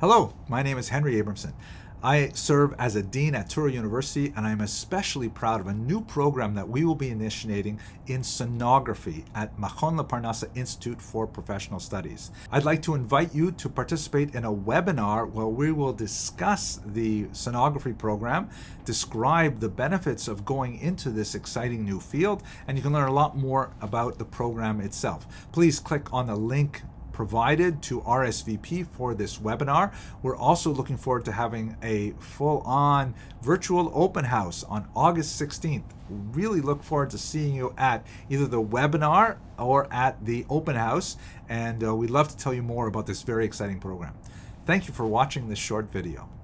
Hello, my name is Henry Abramson. I serve as a dean at Touro University, and I'm especially proud of a new program that we will be initiating in sonography at Machon L'Parnasa Institute for Professional Studies. I'd like to invite you to participate in a webinar where we will discuss the sonography program, describe the benefits of going into this exciting new field, and you can learn a lot more about the program itself. Please click on the link provided to RSVP for this webinar. We're also looking forward to having a full-on virtual open house on August 16th. Really look forward to seeing you at either the webinar or at the open house, and uh, we'd love to tell you more about this very exciting program. Thank you for watching this short video.